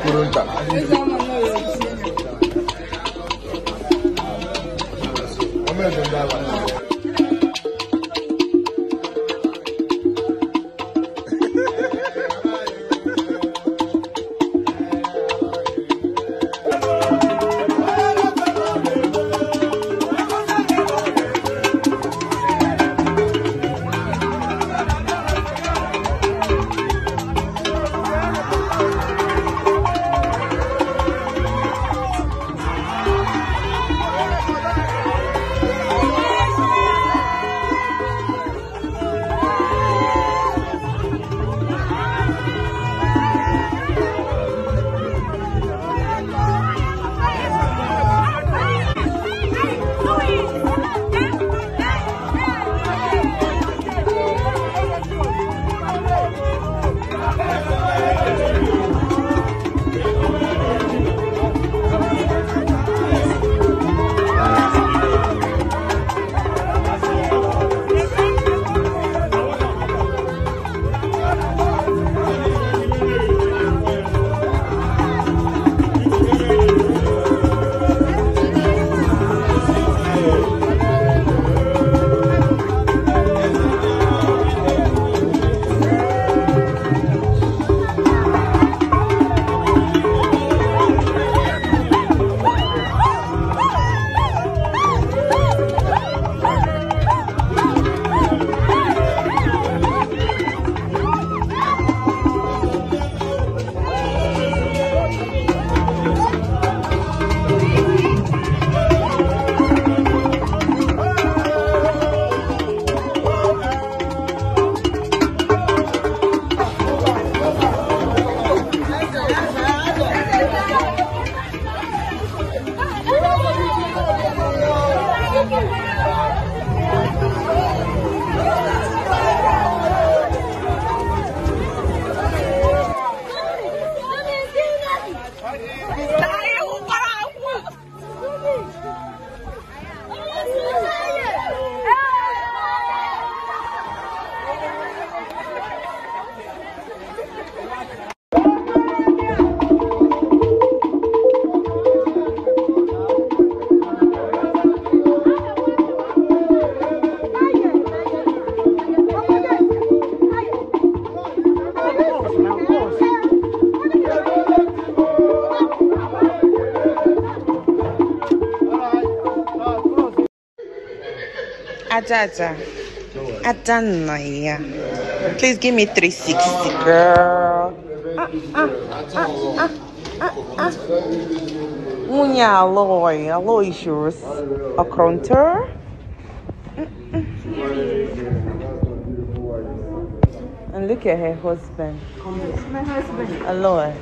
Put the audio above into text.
kwuru nta o Ajaja. Adanaya. Please give me 360, girl. Unya Aloy. Aloy shoes. A counter. And look at her husband. My husband. Aloy.